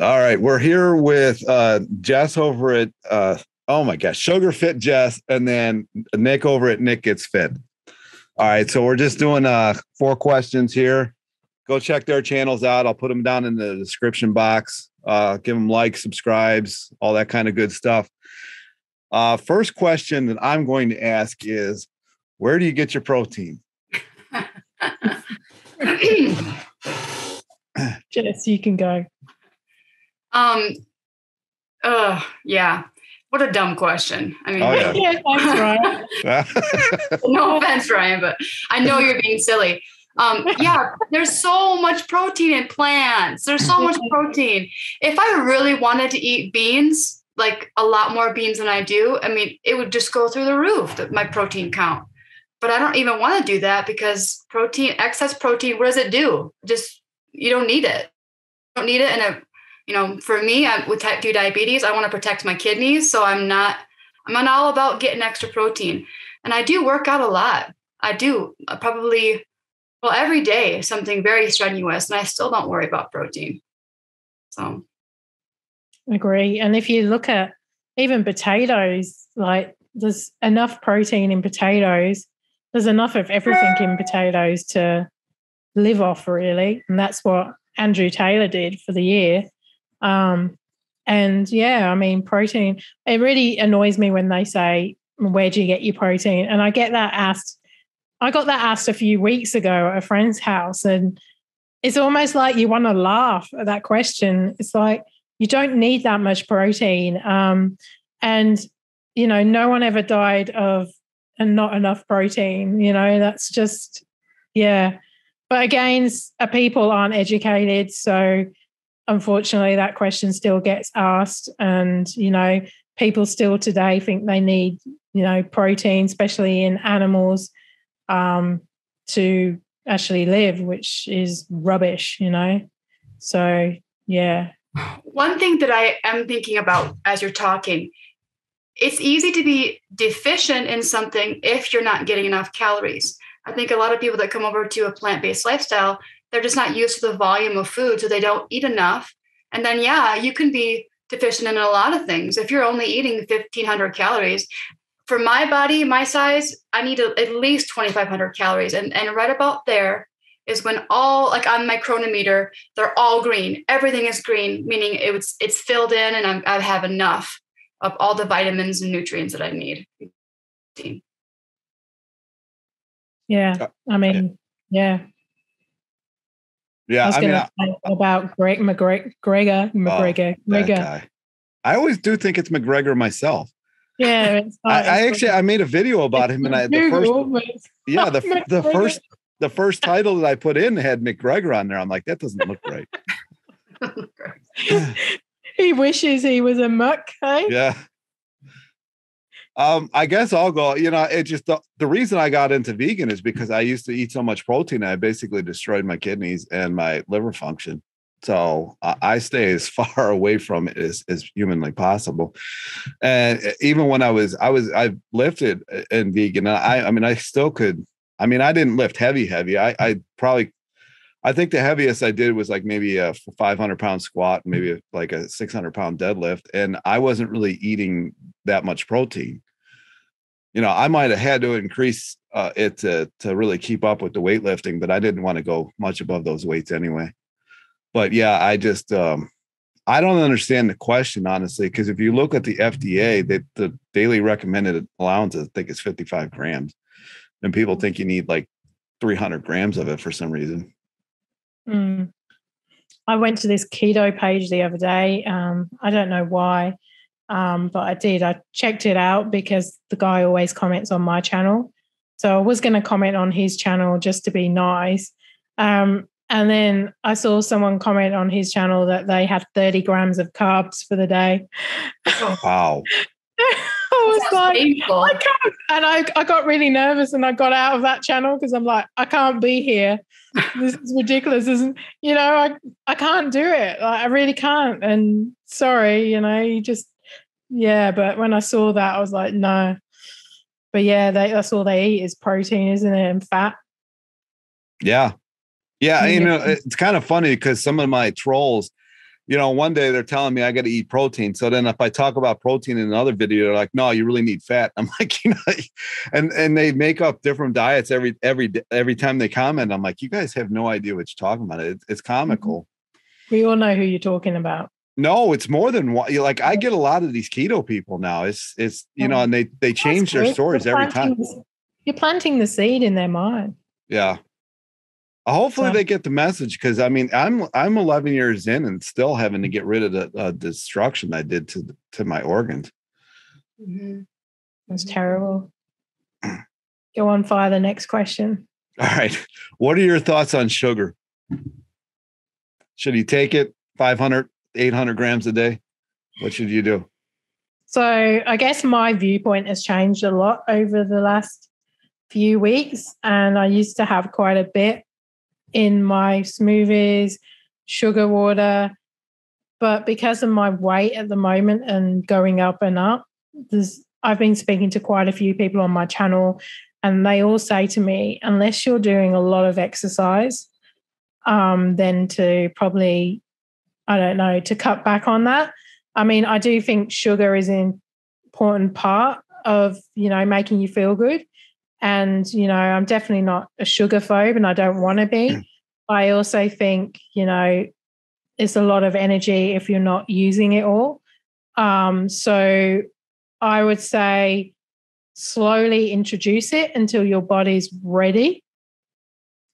All right, we're here with uh, Jess over at uh, oh my gosh, Sugar Fit Jess, and then Nick over at Nick Gets Fit. All right, so we're just doing uh, four questions here. Go check their channels out. I'll put them down in the description box. Uh, give them likes, subscribes, all that kind of good stuff. Uh, first question that I'm going to ask is, where do you get your protein? Jess, you can go. Um. Uh. Yeah. What a dumb question. I mean, Oh, yeah. Yeah, thanks, Ryan. no offense, Ryan, but I know you're being silly. Um, yeah, there's so much protein in plants. There's so much protein. If I really wanted to eat beans, like a lot more beans than I do, I mean, it would just go through the roof, my protein count. But I don't even want to do that because protein, excess protein, what does it do? Just, you don't need it. You don't need it. And, it, you know, for me, I, with type 2 diabetes, I want to protect my kidneys. So I'm not, I'm not all about getting extra protein. And I do work out a lot. I do uh, probably, well, every day something very strenuous, and I still don't worry about protein. So Agree. And if you look at even potatoes, like there's enough protein in potatoes, there's enough of everything in potatoes to live off, really. And that's what Andrew Taylor did for the year. Um, and yeah, I mean, protein, it really annoys me when they say, Where do you get your protein? And I get that asked. I got that asked a few weeks ago at a friend's house, and it's almost like you want to laugh at that question. It's like, you don't need that much protein. Um, and, you know, no one ever died of and not enough protein. You know, that's just, yeah. But again, uh, people aren't educated. So unfortunately, that question still gets asked. And, you know, people still today think they need, you know, protein, especially in animals, um, to actually live, which is rubbish, you know. So, yeah, One thing that I am thinking about as you're talking, it's easy to be deficient in something if you're not getting enough calories. I think a lot of people that come over to a plant based lifestyle, they're just not used to the volume of food, so they don't eat enough. And then, yeah, you can be deficient in a lot of things. If you're only eating 1500 calories, for my body, my size, I need a- at least 2500 calories. And, and right about there is when all like on my Cronometer they're all green everything is green meaning it was it's filled in and I'm, i have enough of all the vitamins and nutrients that i need yeah. Uh, I mean, yeah. I Yeah, was I mean, going I, to say about Greg McGregor, Gregor, oh, McGregor, that McGregor. I always do think it's McGregor myself. Yeah, it's I, I actually I made a video about him, and I the first Google, but it's yeah not the the first the first title that I put in had McGregor on there. I'm like, that doesn't look right. he wishes he was a muck. Hey? yeah. Um, I guess I'll go. You know, it just the, the reason I got into vegan is because I used to eat so much protein, I basically destroyed my kidneys and my liver function. So I, stay as far away from it as, as humanly possible. And even when I was, I was, I lifted in vegan. I, I mean, I still could. I mean, I didn't lift heavy, heavy. I, I probably, I think the heaviest I did was like maybe a 500 pound squat, maybe like a 600 pound deadlift, and I wasn't really eating that much protein. You know, I might have had to increase uh, it to to really keep up with the weightlifting, but I didn't want to go much above those weights anyway. But yeah, I just um, I don't understand the question honestly, because if you look at the FDA, that the daily recommended allowance, I think is 55 grams, and people think you need like 300 grams of it for some reason. Mm. I went to this keto page the other day. Um, I don't know why, um, but I did. I checked it out because the guy always comments on my channel. So I was going to comment on his channel just to be nice. Um, and then I saw someone comment on his channel that they had 30 grams of carbs for the day. Wow. I was like, painful. I can't. And I, I got really nervous and I got out of that channel because I'm like, I can't be here. This is ridiculous. Isn't you know, I I can't do it. Like, I really can't. And sorry, you know, you just yeah. But when I saw that, I was like, no. But yeah, they, that's all they eat is protein, isn't it? And fat. Yeah. Yeah. You know, it's kind of funny because some of my trolls, you know, one day they're telling me I got to eat protein. So then if I talk about protein in another video, they're like, no, you really need fat. I'm like, you know, and and they make up different diets every every every time they comment. I'm like, you guys have no idea what you're talking about. It, it's mm-hmm. comical. We all know who you're talking about. No, it's more than one. Like I get a lot of these keto people now. It's it's you know, and they they change their stories every time. You're planting the seed in their mind. Yeah. Hopefully so. they get the message because I mean I'm I'm 11 years in and still having to get rid of the uh, destruction I did to to my organs. Mm-hmm. That's terrible. Go on, fire the next question. All right. What are your thoughts on sugar? Should he take it 500, 800 grams a day? What should you do? So I guess my viewpoint has changed a lot over the last few weeks. And I used to have quite a bit in my smoothies, sugar water. But because of my weight at the moment and going up and up, there's I've been speaking to quite a few people on my channel, and they all say to me, unless you're doing a lot of exercise, um, then to probably, I don't know, to cut back on that. I mean, I do think sugar is an important part of, you know, making you feel good. And, you know, I'm definitely not a sugar phobe and I don't want to be. Mm. I also think, you know, it's a lot of energy if you're not using it all. Um, so I would say slowly introduce it until your body's ready.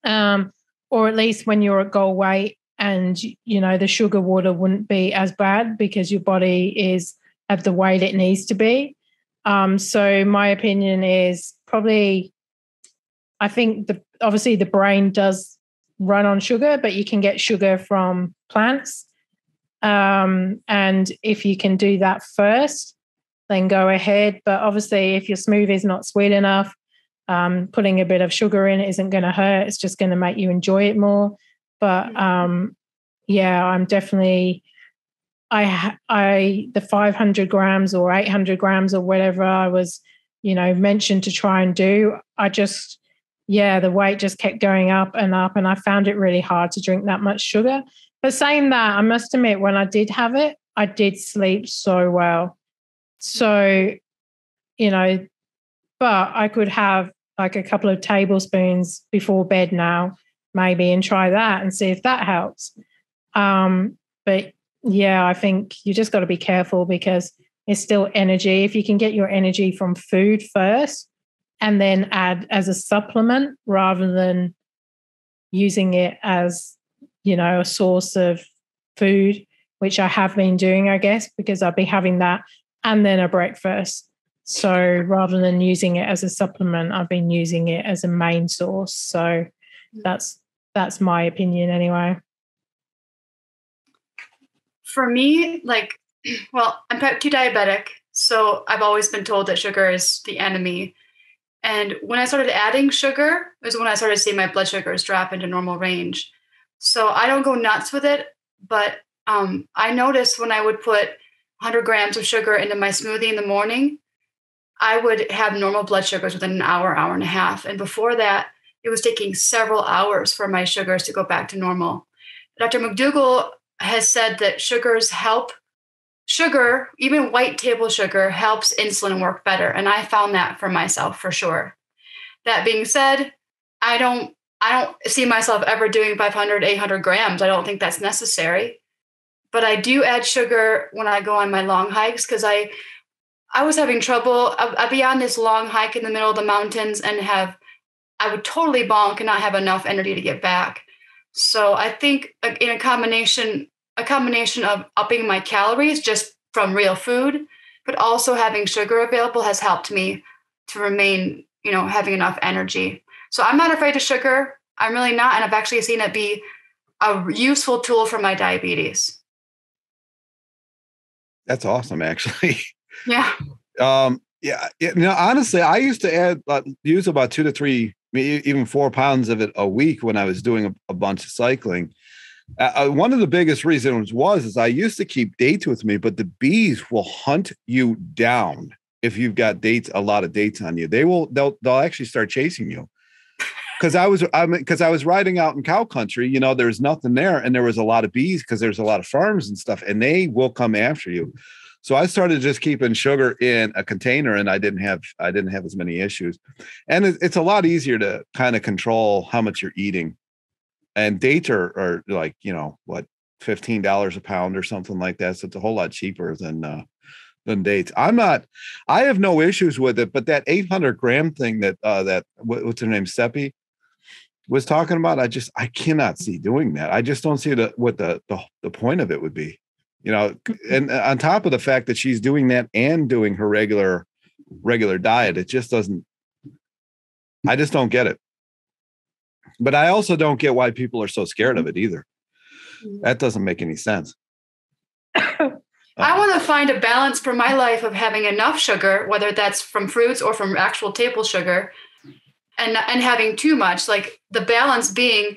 Um, or at least when you're at goal weight and you know the sugar water wouldn't be as bad because your body is at the weight it needs to be. Um, so my opinion is probably I think the obviously the brain does run on sugar, but you can get sugar from plants. Um, and if you can do that first, then go ahead. But obviously, if your smoothie is not sweet enough, um, putting a bit of sugar in isn't going to hurt. It's just going to make you enjoy it more. But mm-hmm. um, yeah, I'm definitely I I the 500 grams or 800 grams or whatever I was you know mentioned to try and do. I just yeah, the weight just kept going up and up, and I found it really hard to drink that much sugar. But saying that, I must admit, when I did have it, I did sleep so well. So, you know, but I could have like a couple of tablespoons before bed now, maybe, and try that and see if that helps. Um, but yeah, I think you just got to be careful because it's still energy. If you can get your energy from food first and then add as a supplement rather than using it as, you know, a source of food, which I have been doing, I guess, because I'll be having that and then a breakfast. So rather than using it as a supplement, I've been using it as a main source. So that's that's my opinion anyway. For me, like, well, I'm type 2 diabetic, so I've always been told that sugar is the enemy. And when I started adding sugar, is when I started seeing my blood sugars drop into normal range. So I don't go nuts with it, but um, I noticed when I would put 100 grams of sugar into my smoothie in the morning, I would have normal blood sugars within an hour, hour and a half. And before that, it was taking several hours for my sugars to go back to normal. Dr. McDougall has said that sugars help sugar, even white table sugar, helps insulin work better. And I found that for myself for sure. That being said, I don't I don't see myself ever doing 500, 800 grams. I don't think that's necessary but I do add sugar when I go on my long hikes because I I was having trouble. I'd be on this long hike in the middle of the mountains and have I would totally bonk and not have enough energy to get back. So I think uh, in a combination a combination of upping my calories just from real food, but also having sugar available has helped me to remain, you know, having enough energy. So I'm not afraid of sugar. I'm really not, and I've actually seen it be a useful tool for my diabetes. That's awesome, actually. Yeah. Um, yeah. You know, honestly, I used to add uh, use about two to three, even four pounds of it a week when I was doing a, a bunch of cycling. Uh, uh, one of the biggest reasons was is I used to keep dates with me, but the bees will hunt you down if you've got dates, a lot of dates on you. They will they'll they'll actually start chasing you. because I was I mean because I was riding out in cow country, you know, there's nothing there, and there was a lot of bees because there's a lot of farms and stuff, and they will come after you. So I started just keeping sugar in a container, and I didn't have I didn't have as many issues, and it's a lot easier to kind of control how much you're eating. And dates are, are like you know what fifteen dollars a pound or something like that, so it's a whole lot cheaper than uh, than dates. I'm not. I have no issues with it, but that 800 gram thing that uh, that what, what's her name Seppi was talking about, I just I cannot see doing that. I just don't see the what the the, the point of it would be you know and on top of the fact that she's doing that and doing her regular regular diet it just doesn't i just don't get it but i also don't get why people are so scared of it either mm. that doesn't make any sense I want to find a balance for my life of having enough sugar, whether that's from fruits or from actual table sugar, and and having too much. Like the balance being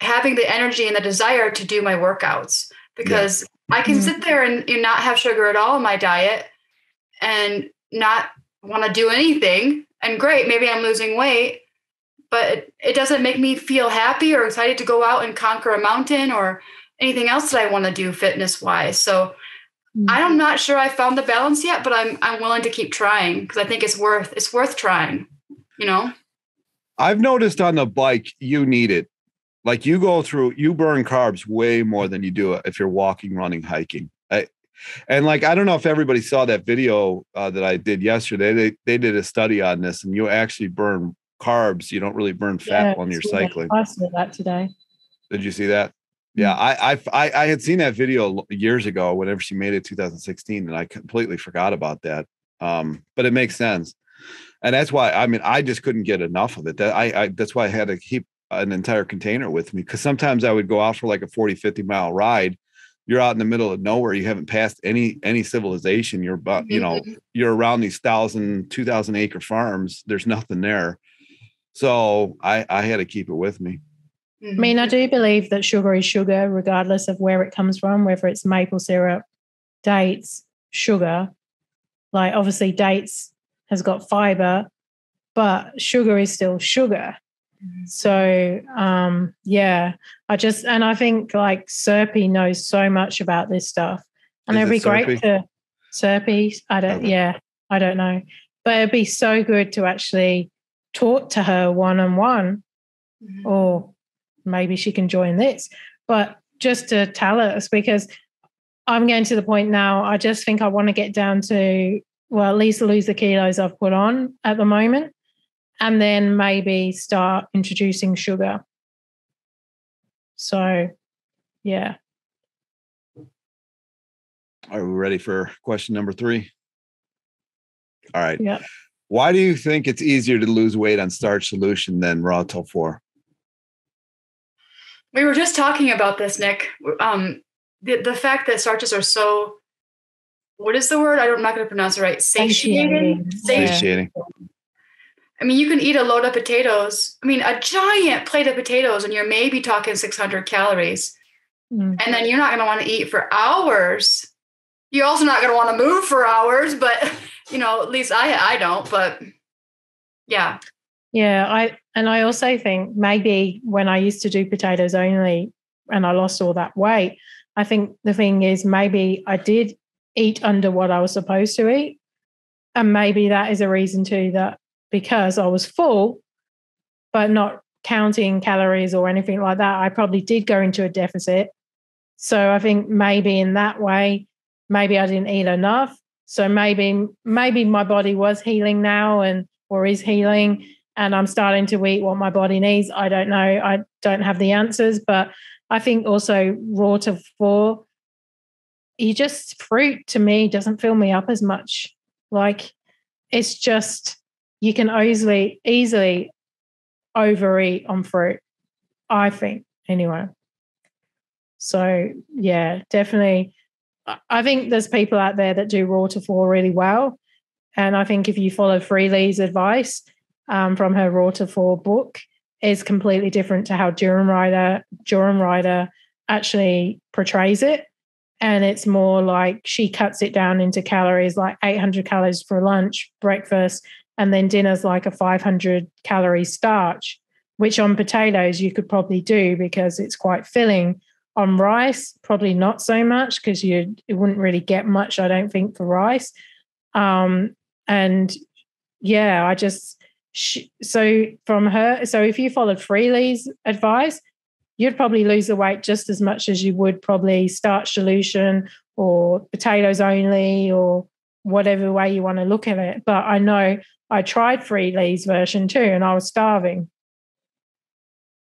having the energy and the desire to do my workouts because I can mm-hmm. sit there and, and not have sugar at all in my diet and not want to do anything. And great, maybe I'm losing weight, but it, it doesn't make me feel happy or excited to go out and conquer a mountain or anything else that I want to do fitness wise. So mm-hmm. I'm not sure I found the balance yet, but I'm I'm willing to keep trying because I think it's worth it's worth trying, you know. I've noticed on the bike you need it like you go through you burn carbs way more than you do if you're walking running hiking. I, and like i don't know if everybody saw that video uh, that i did yesterday. They, they did a study on this and you actually burn carbs. You don't really burn fat yeah, when you're cycling. i saw that today. Did you see that? Yeah mm. I, I i had seen that video years ago whenever she made it 2016 and i completely forgot about that. Um but it makes sense. And that's why i mean i just couldn't get enough of it. That I, I that's why i had to keep an entire container with me because sometimes I would go out for like a 40, 50 mile ride. You're out in the middle of nowhere. You haven't passed any any civilization. You're about, you know, mm-hmm. you're around these thousand, two thousand acre farms. There's nothing there. So I I had to keep it with me. I mean, I do believe that sugar is sugar, regardless of where it comes from, whether it's maple syrup, dates, sugar. Like obviously dates has got fiber, but sugar is still sugar. So um, yeah, I just and I think like Serpy knows so much about this stuff, and Is it'd be great to Serpy. I don't, okay. yeah, I don't know, but it'd be so good to actually talk to her one on one, or maybe she can join this. But just to tell us because I'm getting to the point now. I just think I want to get down to well, at least lose the kilos I've put on at the moment and then maybe start introducing sugar. So, yeah. Are we ready for question number three? All right. Yeah. Why do you think it's easier to lose weight on starch solution than raw till four? We were just talking about this, Nick. Um, the, the fact that starches are so, what is the word? I'm not going to pronounce it right. Satiating. Satiating. Satiating. I mean, you can eat a load of potatoes. I mean, a giant plate of potatoes, and you're maybe talking 600 calories. Mm-hmm. And then you're not going to want to eat for hours. You're also not going to want to move for hours, but you know, at least I I don't. But yeah, yeah. I and I also think maybe when I used to do potatoes only, and I lost all that weight, I think the thing is maybe I did eat under what I was supposed to eat, and maybe that is a reason too that because I was full, but not counting calories or anything like that, I probably did go into a deficit. So I think maybe in that way, maybe I didn't eat enough. So maybe maybe my body was healing now and or is healing and I'm starting to eat what my body needs. I don't know. I don't have the answers, but I think also raw till four, you just fruit to me doesn't fill me up as much. Like it's just you can easily easily overeat on fruit. I think anyway. So yeah, definitely. I think there's people out there that do raw till four really well, and I think if you follow Freelee's advice um, from her raw till four book, is completely different to how Durianrider Durham Rider actually portrays it. And it's more like she cuts it down into calories, like 800 calories for lunch, breakfast, and then dinner's like a 500 calorie starch which on potatoes you could probably do because it's quite filling. On rice, probably not so much because you it wouldn't really get much, I don't think, for rice. Um, and yeah, I just she, so from her. So if you followed Freelee's advice, you'd probably lose the weight just as much as you would probably starch solution or potatoes only or whatever way you want to look at it. But I know I tried Freelee's version too, and I was starving.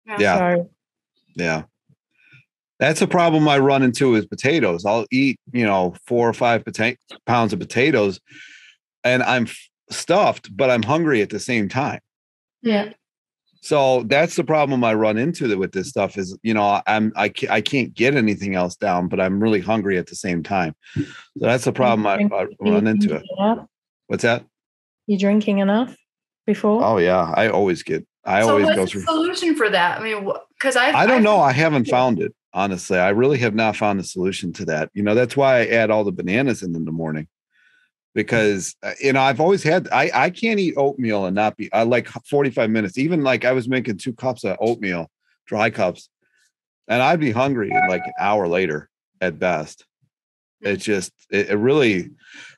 Yeah. So Yeah. That's a problem I run into with potatoes. I'll eat, you know, four or five pota- pounds of potatoes and I'm f- stuffed, but I'm hungry at the same time. yeah, So that's the problem I run into with this stuff is, you know, I'm I can't, I can't get anything else down, but I'm really hungry at the same time. So that's the problem I, I run into. It. What's that? You drinking enough before? Oh yeah, I always get. I so always what's go the through. solution for that? I mean, because I I don't know. I haven't found it. Honestly, I really have not found a solution to that. You know, that's why I add all the bananas in in the morning. Because uh, you know, I've always had I I can't eat oatmeal and not be I like 45 minutes. Even like I was making two cups of oatmeal, dry cups, and I'd be hungry in like an hour later at best. It's just it, it really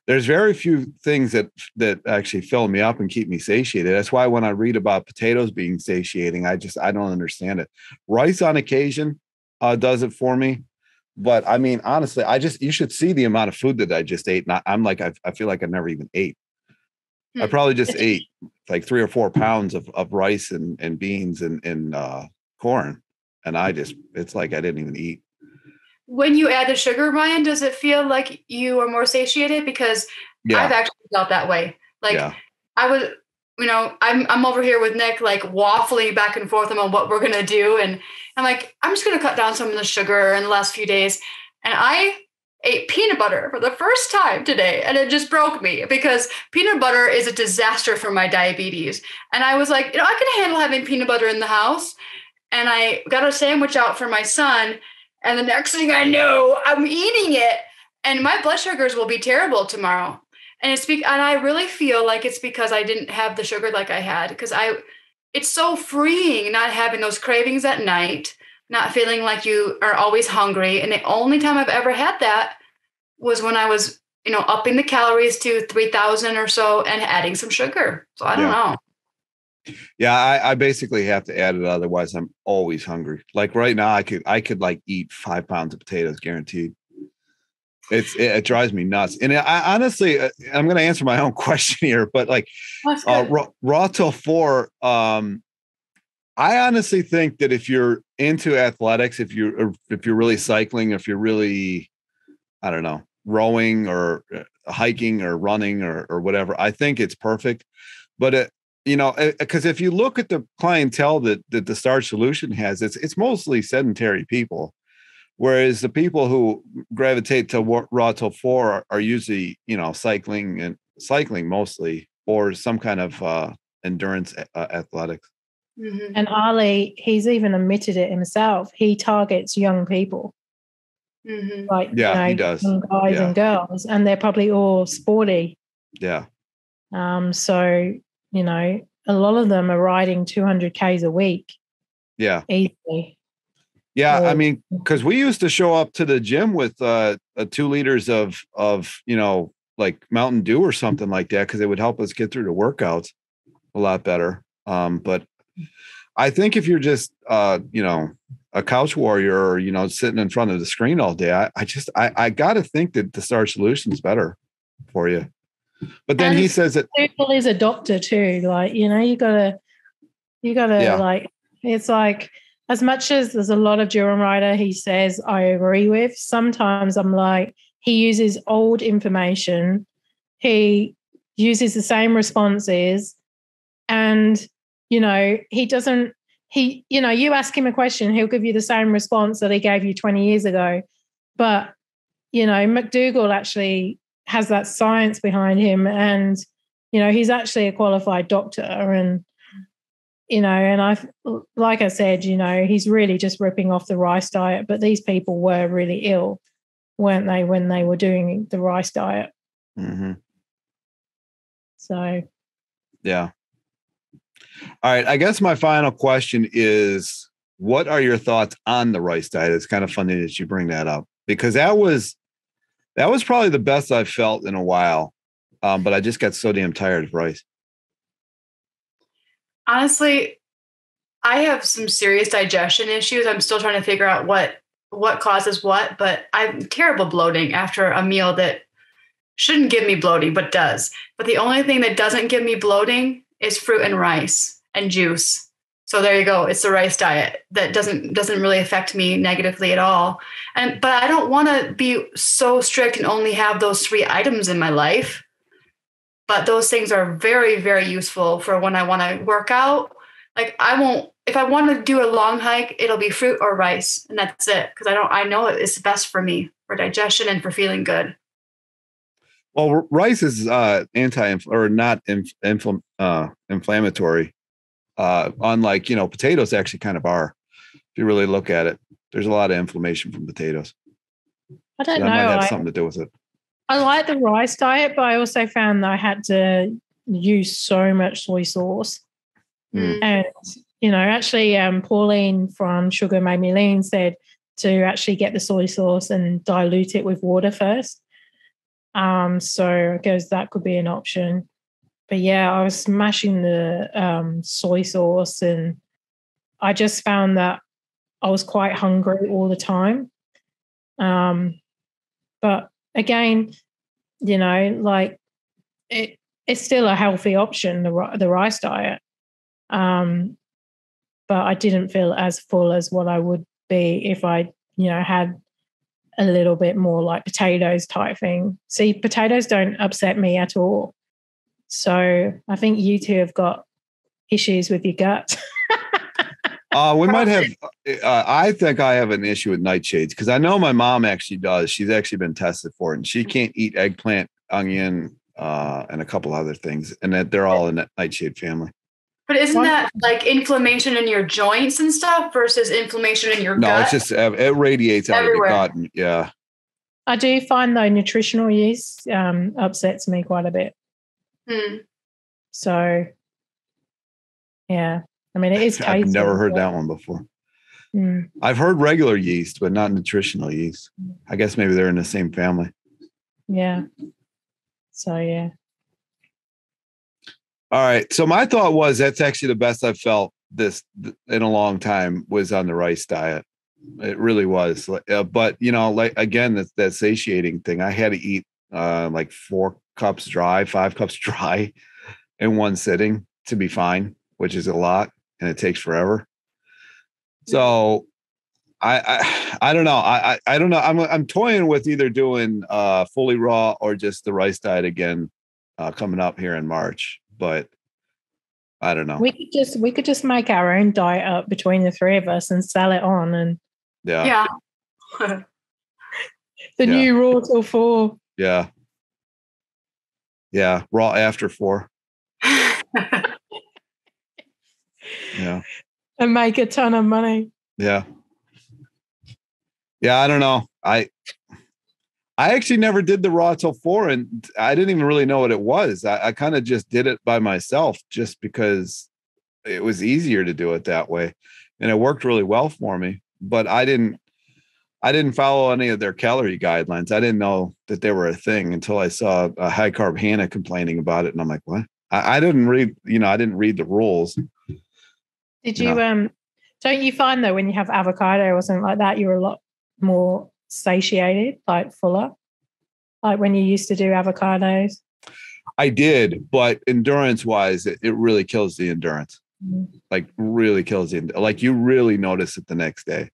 there's very few things that that actually fill me up and keep me satiated. That's why when I read about potatoes being satiating, I just I don't understand it. Rice on occasion uh, does it for me, but I mean honestly, I just you should see the amount of food that I just ate. And I, I'm like I, I feel like I never even ate. I Hmm. probably just ate like three or four pounds of, of rice and, and beans and, and uh, corn. And I just, it's like I didn't even eat. When you add the sugar, Ryan, does it feel like you are more satiated? Because I've actually felt that way. Like yeah. I was, you know, I'm I'm over here with Nick, like waffling back and forth on what we're gonna do, and I'm like, I'm just gonna cut down some of the sugar in the last few days, and I ate peanut butter for the first time today, and it just broke me because peanut butter is a disaster for my diabetes, and I was like, you know, I can handle having peanut butter in the house, and I got a sandwich out for my son, and the next thing I know, I'm eating it, and my blood sugars will be terrible tomorrow and it's be- and I really feel like it's because I didn't have the sugar like I had because I it's so freeing not having those cravings at night, not feeling like you are always hungry. And the only time I've ever had that was when I was, you know, upping the calories to 3000 or so and adding some sugar. So I don't Yeah. know. Yeah. I, I basically have to add it. Otherwise I'm always hungry. Like right now I could, I could like eat five pounds of potatoes guaranteed. It's, it, it drives me nuts. And I honestly, uh, I'm going to answer my own question here, but like uh, raw, raw till four. Um, I honestly think that if you're into athletics, if you're if you're really cycling, if you're really, I don't know, rowing or uh, hiking or running or or whatever, I think it's perfect. But it, you know, because if you look at the clientele that that the Starch Solution has, it's it's mostly sedentary people. Whereas the people who gravitate to raw till four are, are usually, you know, cycling and cycling mostly, or some kind of uh, endurance uh, athletics. Mhm. And Ali, he's even admitted it himself. He targets young people, Mhm. like Yeah, you know, he does. young guys Yeah. and girls, and they're probably all sporty. Yeah, Um, so you know, a lot of them are riding 200 k's a week yeah, easily. yeah. I mean, because we used to show up to the gym with uh, uh, two liters of of you know like Mountain Dew or something like that because it would help us get through the workouts a lot better. Um, but I think if you're just uh, you know a couch warrior or you know sitting in front of the screen all day, I, I just I, I got to think that the Starch Solution is better for you. But then he says that Google is a doctor too. Like, you know, you gotta, you gotta Yeah. like, it's like as much as there's a lot of Durianrider he says I agree with, sometimes I'm like, he uses old information, he uses the same responses, and you know, he doesn't he, you know, you ask him a question, he'll give you the same response that he gave you 20 years ago. But, you know, McDougall actually has that science behind him and you know he's actually a qualified doctor and you know and i like i said you know he's really just ripping off the rice diet but these people were really ill weren't they when they were doing the rice diet Mhm. so Yeah. All right. I guess my final question is what are your thoughts on the rice diet? It's kind of funny that you bring that up because that was that was probably the best I've felt in a while. Um, but I just got so damn tired of rice. Honestly, I have some serious digestion issues. I'm still trying to figure out what what causes what, but I'm terrible bloating after a meal that shouldn't give me bloating, but does. But the only thing that doesn't give me bloating is fruit and rice and juice. So there you go. It's the rice diet that doesn't doesn't really affect me negatively at all. And but I don't want to be so strict and only have those three items in my life. But those things are very very useful for when I want to work out. Like I won't if I want to do a long hike, it'll be fruit or rice, and that's it. Because I don't I know it's best for me for digestion and for feeling good. Well, rice is uh, anti or not inf- infl- uh, inflammatory uh, unlike you know potatoes actually kind of are if you really look at it there's a lot of inflammation from potatoes. I don't so know might have I, something to do with it. I like the rice diet but i also found that i had to use so much soy sauce. Mm. and you know actually um, pauline from sugar made me lean said to actually get the soy sauce and dilute it with water first. Um, so i guess that could be an option but yeah, I was smashing the um, soy sauce, and I just found that I was quite hungry all the time. Um, but again, you know, like it, it's still a healthy option, the the rice diet. Um, but I didn't feel as full as what I would be if I, you know, had a little bit more like potatoes type thing. See, potatoes don't upset me at all. So I think you two have got issues with your gut. uh, we might have. Uh, I think I have an issue with nightshades because I know my mom actually does. She's actually been tested for it, and she can't eat eggplant, onion, uh, and a couple other things, and that they're all in that nightshade family. But isn't that like inflammation in your joints and stuff versus inflammation in your no, gut? No, it's just uh, it radiates out Everywhere. of the gut. And, yeah, I do find though nutritional yeast um, upsets me quite a bit. Hmm. So yeah, I mean it is. I've never heard but- that one before. Mm, I've heard regular yeast, but not nutritional yeast. I guess maybe they're in the same family. yeah. So yeah. All right. So my thought was that's actually the best I've felt this in a long time was on the rice diet. It really was. Uh, but you know, like again, that that satiating thing. I had to eat uh, like four cups dry, five cups dry in one sitting to be fine, which is a lot, and it takes forever. So I I, I don't know. I, I I don't know. I'm I'm toying with either doing uh fully raw or just the rice diet again uh coming up here in March. But I don't know. We could just we could just make our own diet up between the three of us and sell it on and yeah. Yeah. the Yeah. new raw till four. Yeah. Yeah. Raw after four. Yeah. and make a ton of money. Yeah. Yeah. I don't know. I I actually never did the raw till four and I didn't even really know what it was. I, I kind of just did it by myself just because it was easier to do it that way. And it worked really well for me. But I didn't I didn't follow any of their calorie guidelines. I didn't know that they were a thing until I saw a high carb Hannah complaining about it. And I'm like, what? I, I didn't read, you know, I didn't read the rules. Did No. you um don't you find though when you have avocado or something like that, you're a lot more satiated, like fuller? Like when you used to do avocados? I did, but endurance wise, it, it really kills the endurance. Mm. Like really kills the like you really notice it the next day.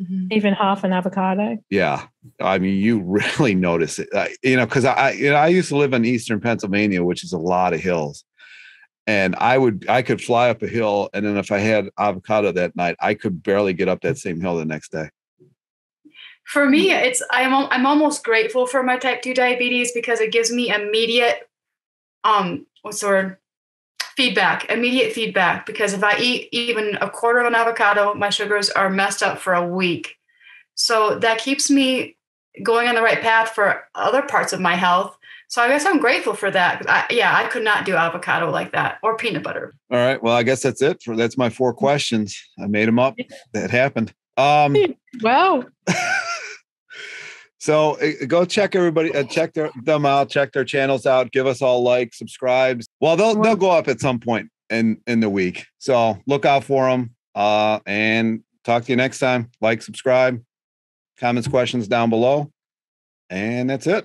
Mhm. Even half an avocado. Yeah, I mean you really notice it. I, you know, because I I- you know I used to live in eastern Pennsylvania, which is a lot of hills, and I would I could fly up a hill, and then if I had avocado that night, I could barely get up that same hill the next day. For me, it's I'm I'm almost grateful for my type 2 diabetes because it gives me immediate um what's the word? Feedback, immediate feedback. Because if I eat even a quarter of an avocado, my sugars are messed up for a week. So that keeps me going on the right path for other parts of my health. So I guess I'm grateful for that I, yeah, I could not do avocado like that or peanut butter. All right. Well, I guess that's it for that's my four questions. I made them up. That happened. Um Wow. so uh, go check everybody uh, check their, them out, check their channels out, give us all likes, subscribes. Well, they'll they'll go up at some point in in the week. So look out for them. Uh and talk to you next time. Like, subscribe, comments, questions down below. And that's it.